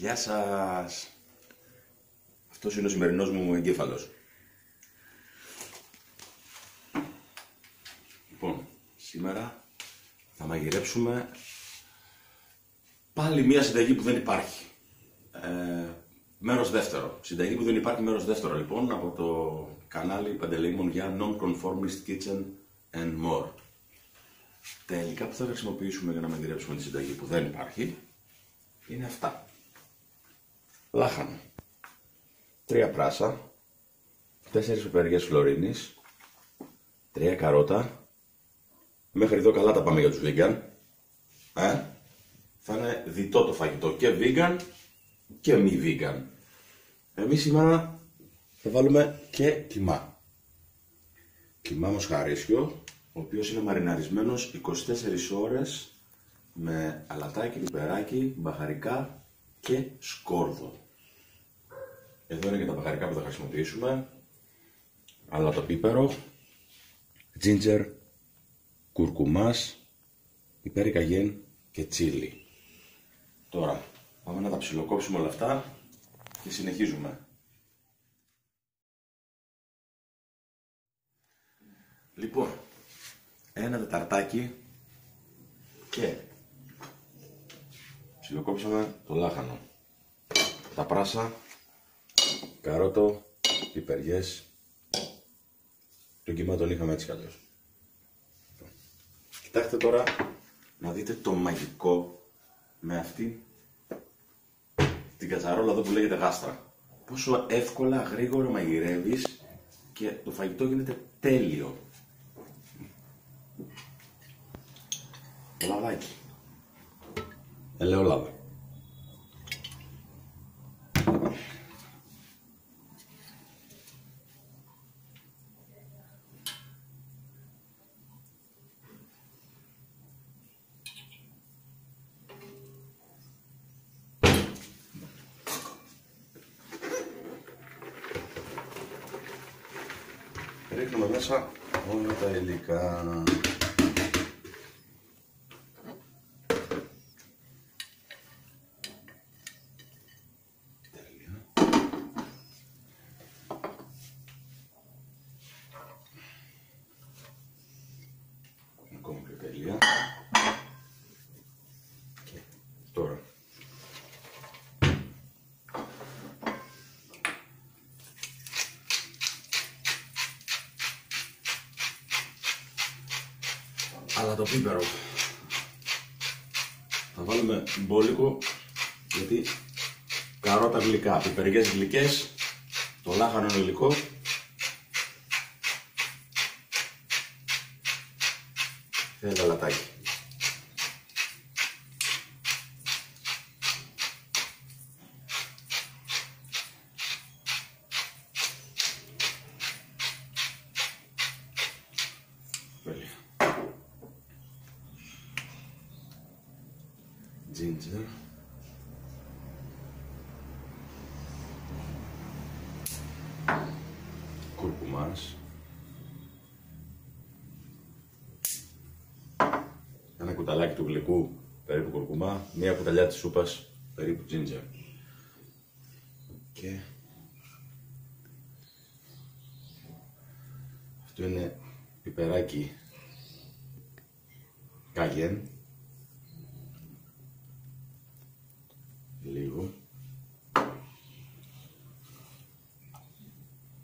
Γεια σας. Αυτός είναι ο σημερινός μου εγκέφαλος. Λοιπόν, σήμερα θα μαγειρέψουμε πάλι μια συνταγή που δεν υπάρχει. Ε, μέρος δεύτερο. Συνταγή που δεν υπάρχει, μέρος δεύτερο λοιπόν, από το κανάλι Παντελεήμων για Non-Conformist Kitchen and More. Τα υλικά που θα χρησιμοποιήσουμε για να μαγειρέψουμε τη συνταγή που δεν υπάρχει είναι αυτά. Λάχανο. Τρία πράσα. Τέσσερις πιπεριές φλωρίνης. Τρία καρότα. Μέχρι εδώ καλά τα πάμε για τους vegan. Ε; Θα είναι διτό το φαγητό και vegan και μη vegan. Εμείς σήμερα θα βάλουμε και κιμά. Κιμά μοσχαρίσιο, ο οποίος είναι μαριναρισμένος 24 ώρες με αλατάκι, πιπεράκι, μπαχαρικά και σκόρδο. Εδώ είναι και τα μπαχαρικά που θα χρησιμοποιήσουμε. πίπερο, ginger, κουρκουμάς, πιπέρι καγέν και τσίλι. Τώρα πάμε να τα ψιλοκόψουμε όλα αυτά και συνεχίζουμε. Λοιπόν, ένα τεταρτάκι και ψιλοκόψαμε το λάχανο. Τα πράσα, καρότο, πιπεριές. Το κύμα τον είχαμε έτσι κι αλλιώς. Κοιτάξτε τώρα να δείτε το μαγικό με αυτή την κατσαρόλα εδώ που λέγεται γάστρα. Πόσο εύκολα, γρήγορα μαγειρεύεις και το φαγητό γίνεται τέλειο. Λαδάκι. Ελαιόλαδο. Ρίχνουμε μέσα όλα τα υλικά. αλλά το πίπερο. Θα βάλουμε μπόλικο γιατί καρότα γλυκά, πιπεριές γλυκές, το λάχανο είναι γλυκό. Θέλει λατάκι. Ginger. Κουρκουμάς. Ένα κουταλάκι του γλυκού περίπου κουρκουμά. Μία κουταλιά της σούπας περίπου ginger. Και αυτό είναι πιπεράκι καγέν λίγο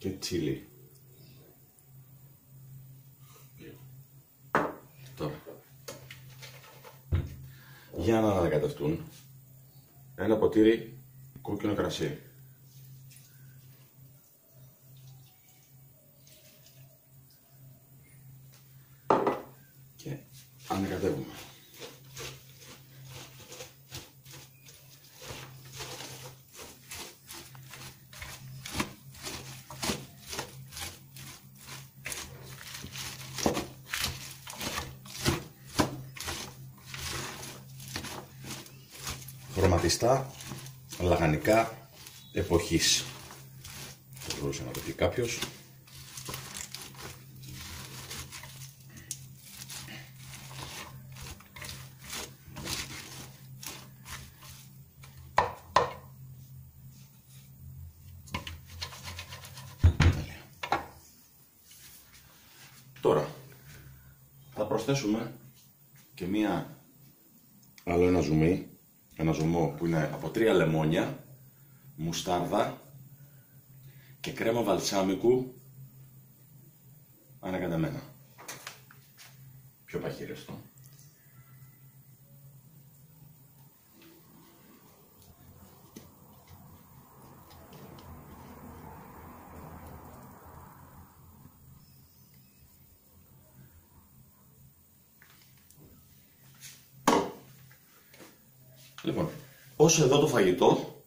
και τσίλι. Τώρα, για να ανακατευτούν ένα ποτήρι κόκκινο κρασί. Και ανακατεύουμε. χρωματιστά λαγανικά εποχής. Θα μπορούσε να το πει κάποιος. Τώρα θα προσθέσουμε και μία άλλο ένα ζουμί ένα ζουμό που είναι από τρία λεμόνια, μουστάρδα και κρέμα βαλσάμικου ανακατεμένα. Πιο παχύρεστο. Λοιπόν, όσο εδώ το φαγητό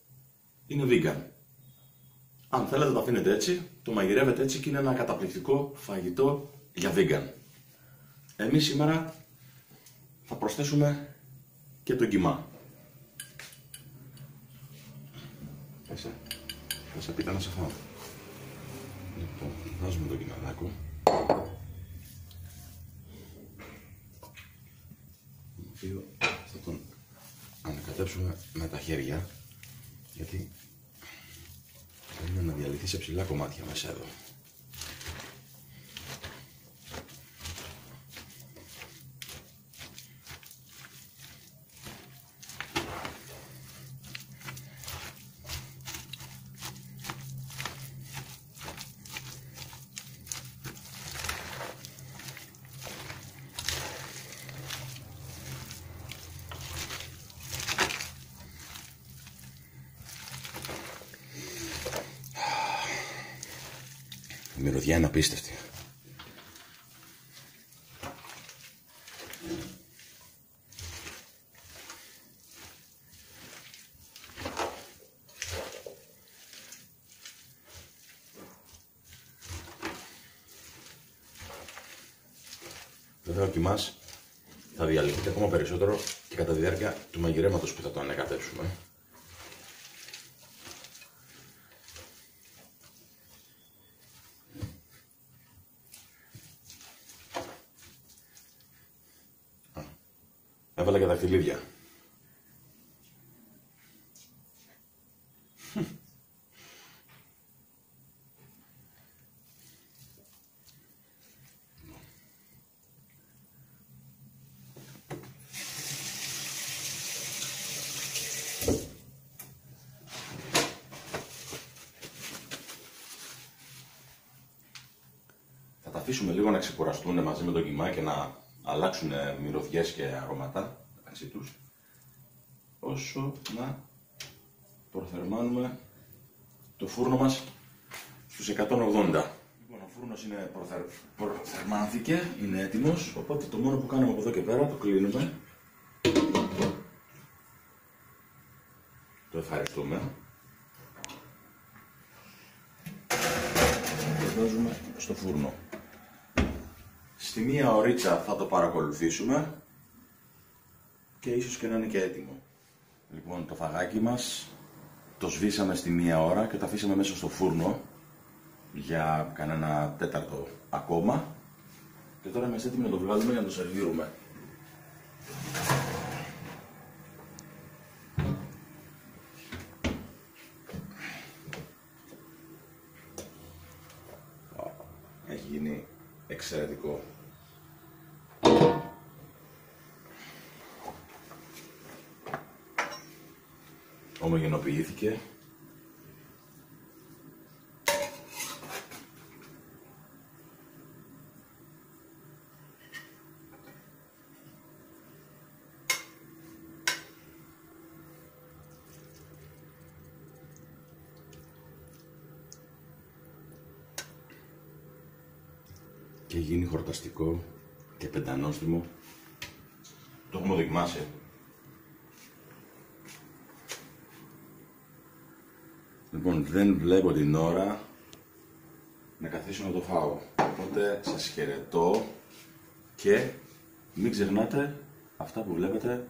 είναι vegan. Αν θέλετε το αφήνετε έτσι, το μαγειρεύετε έτσι και είναι ένα καταπληκτικό φαγητό για vegan. Εμείς σήμερα θα προσθέσουμε και το κιμά. Πέσε, πέσε πίτα να σε φάω. Λοιπόν, βάζουμε το κιμαδάκο. θα τον ανακατέψουμε με τα χέρια γιατί θέλουμε να διαλυθεί σε ψηλά κομμάτια μέσα εδώ. Η μυρωδιά είναι απίστευτη. Βέβαια ο κοιμάς θα διαλυθεί ακόμα περισσότερο και κατά τη διάρκεια του μαγειρέματος που θα το ανακατέψουμε. Θα τα αφήσουμε λίγο να ξεκουραστούν μαζί με το κιμά και να αλλάξουν μυρωδιές και αρώματα μεταξύ τους όσο να προθερμάνουμε το φούρνο μας στους 180. Λοιπόν, ο φούρνος είναι προθερ... προθερμάνθηκε, είναι έτοιμος, οπότε το μόνο που κάνουμε από εδώ και πέρα το κλείνουμε. Το ευχαριστούμε. Και βάζουμε στο φούρνο. Στη μία ωρίτσα θα το παρακολουθήσουμε και ίσως και να είναι και έτοιμο. Λοιπόν, το φαγάκι μας το σβήσαμε στη μία ώρα και το αφήσαμε μέσα στο φούρνο για κανένα τέταρτο ακόμα και τώρα είμαστε έτοιμοι να το βγάλουμε για να το σερβίρουμε. Έχει γίνει εξαιρετικό. Ομογενοποιήθηκε. και γίνει χορταστικό και πεντανόστιμο. Το έχουμε δοκιμάσει. Λοιπόν, δεν βλέπω την ώρα να καθίσω να το φάω. Οπότε σας χαιρετώ και μην ξεχνάτε αυτά που βλέπετε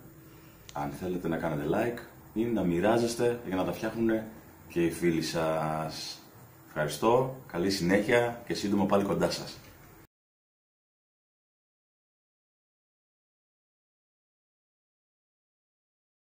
αν θέλετε να κάνετε like ή να μοιράζεστε για να τα φτιάχνουν και οι φίλοι σας. Ευχαριστώ, καλή συνέχεια και σύντομα πάλι κοντά σας.